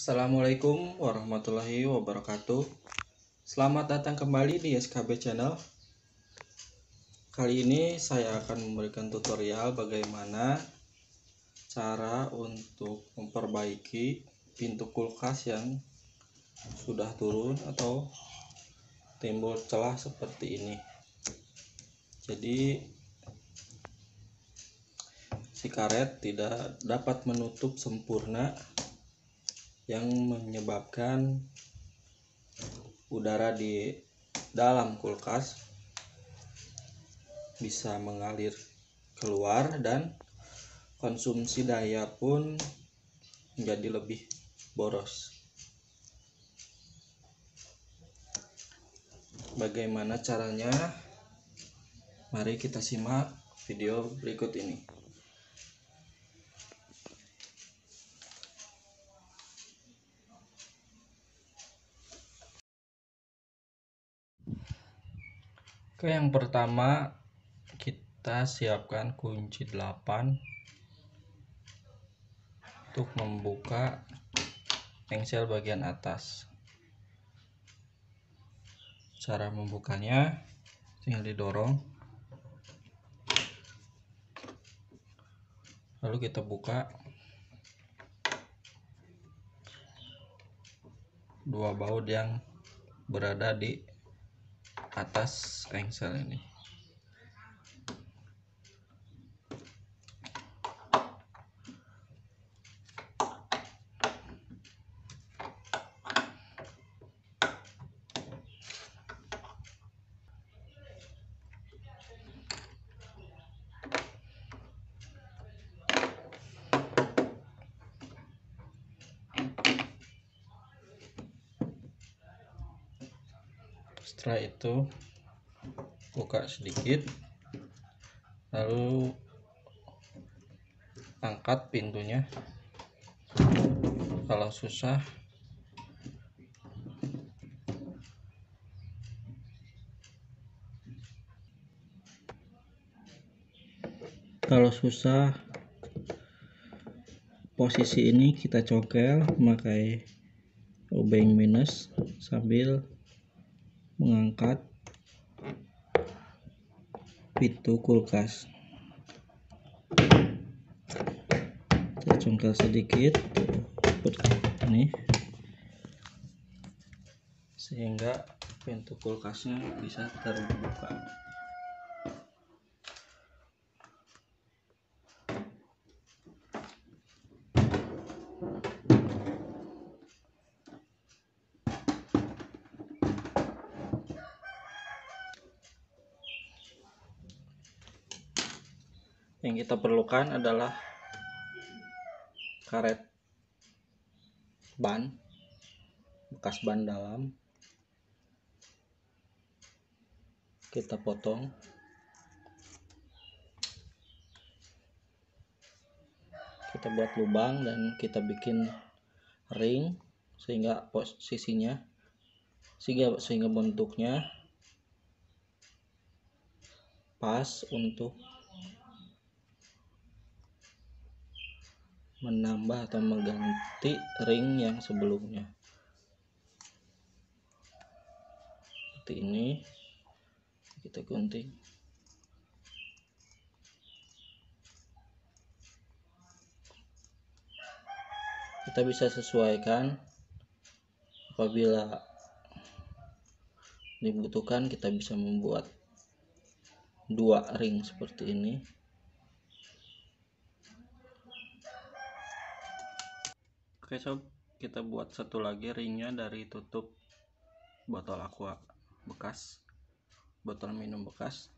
Assalamualaikum warahmatullahi wabarakatuh. Selamat datang kembali di SKB Channel. Kali ini saya akan memberikan tutorial bagaimana cara untuk memperbaiki pintu kulkas yang sudah turun atau timbul celah seperti ini. Jadi si karet tidak dapat menutup sempurna yang menyebabkan udara di dalam kulkas bisa mengalir keluar dan konsumsi daya pun menjadi lebih boros. Bagaimana caranya? Mari kita simak video berikut ini. Oke, yang pertama kita siapkan kunci 8 untuk membuka engsel bagian atas. Cara membukanya tinggal didorong. Lalu kita buka dua baut yang berada di atas engsel ini setelah itu buka sedikit lalu angkat pintunya. Kalau susah kalau susah posisi ini kita cokel memakai obeng minus sambil mengangkat pintu kulkas. Kita congkel sedikit. Ini. Sehingga pintu kulkasnya bisa terbuka yang kita perlukan adalah karet ban bekas ban dalam. Kita potong. Kita buat lubang dan kita bikin ring sehingga posisinya sehingga sehingga bentuknya pas untuk menambah atau mengganti ring yang sebelumnya. Seperti ini. Kita gunting. Kita bisa sesuaikan apabila dibutuhkan kita bisa membuat dua ring seperti ini Oke sob, kita buat satu lagi ringnya dari tutup botol aqua bekas, botol minum bekas.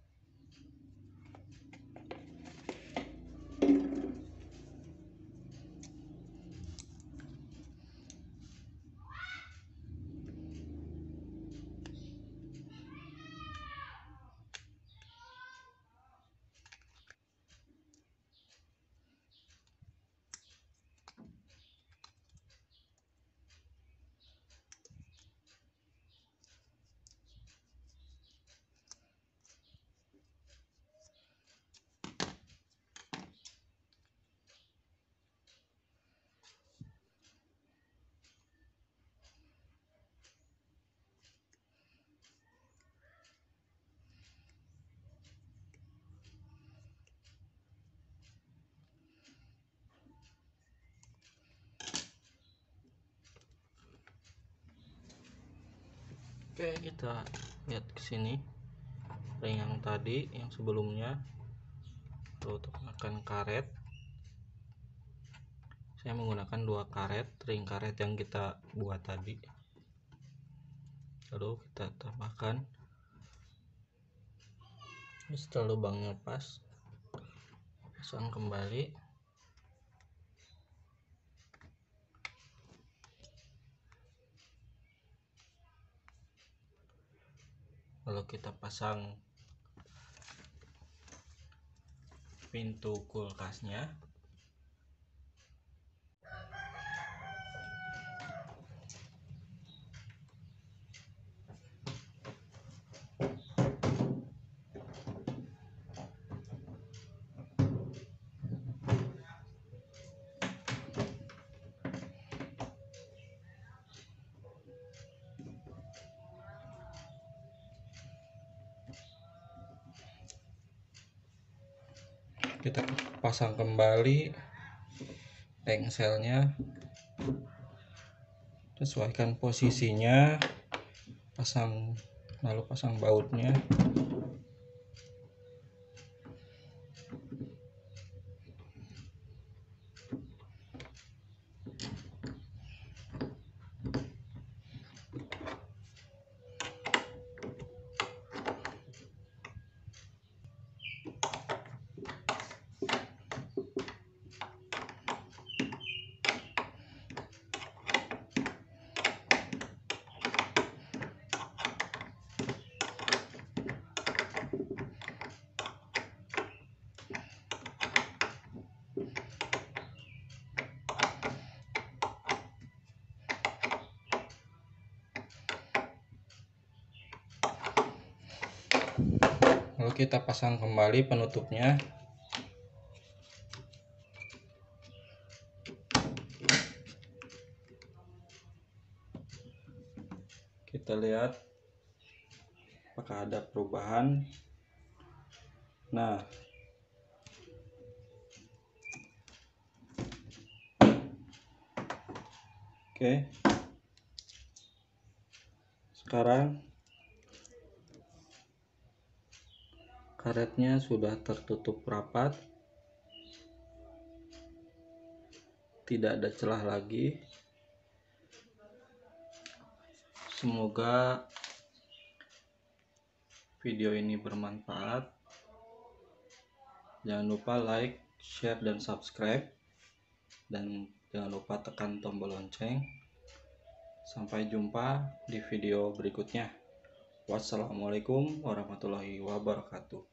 Oke kita lihat ke sini. Ring yang tadi yang sebelumnya. Lalu tekan karet. Saya menggunakan dua karet ring karet yang kita buat tadi. Lalu kita tambahkan. Setelah lubangnya pas pasang kembali lalu kita pasang pintu kulkasnya kita pasang kembali engselnya sesuaikan posisinya pasang lalu pasang bautnya lalu kita pasang kembali penutupnya. Kita lihat apakah ada perubahan. Nah oke. Sekarang karetnya sudah tertutup rapat. Tidak ada celah lagi. Semoga video ini bermanfaat. Jangan lupa like share dan subscribe. Dan jangan lupa tekan tombol lonceng. Sampai jumpa di video berikutnya. Wassalamualaikum warahmatullahi wabarakatuh